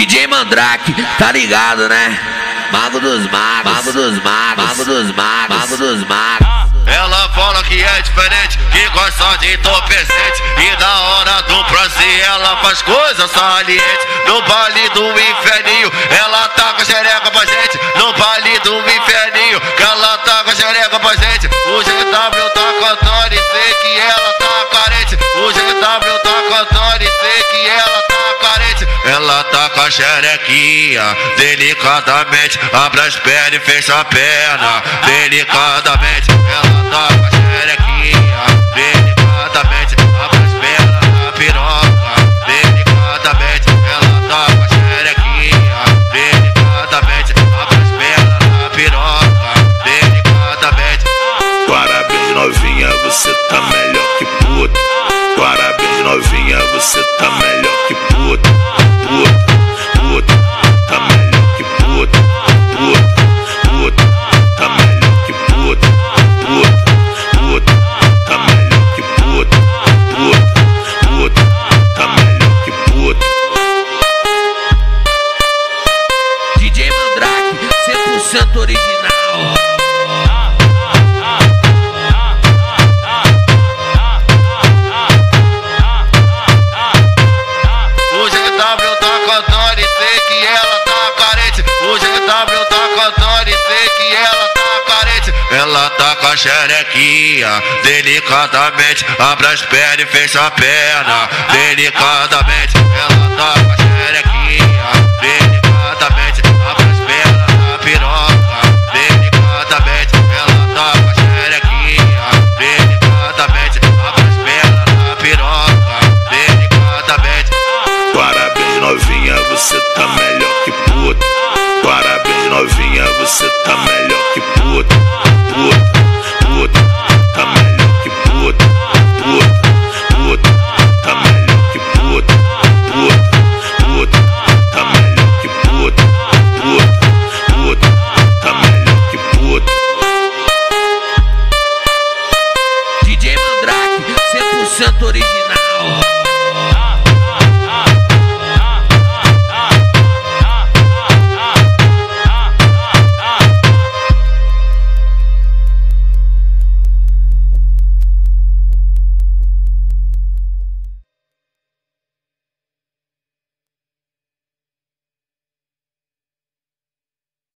DJ Mandrake, tá ligado, né? Mago dos magos, mago dos magos, mago dos magos, mago dos magos. Ela fala que é diferente, que gosta de entorpecente E na hora do prazer ela faz coisas salientes No baile do inferninho, ela tá com a xereca pra gente No baile do inferninho, que ela tá com a xereca pra gente O GW tá cantando e sei que ela tá carente O GW tá cantando e sei que ela tá Ela tá com a xerequinha, delicadamente Abre as pernas e fecha a perna, delicadamente Ela tá com a xerequinha, delicadamente Abre as pernas na piroca, delicadamente Ela tá com a xerequinha, delicadamente Abre as pernas na piroca, delicadamente. Parabéns novinha, você tá melhor que puta. Parabéns novinha, você tá melhor 100% original. O GW tá cantando e sei que ela tá carente. O GW tá cantando e sei que ela tá carente. Ela tá com a xerequinha, delicadamente. Abre as pernas e fecha a perna, delicadamente. novinha, você tá melhor que puta. Parabéns, novinha, você tá melhor que puta. Puta, puta, tá melhor que puta. Puta, puta, tá melhor que puta. Puta, puta, tá melhor que puta. Puta, puta, tá melhor que puta. DJ Mandrake, 100% original.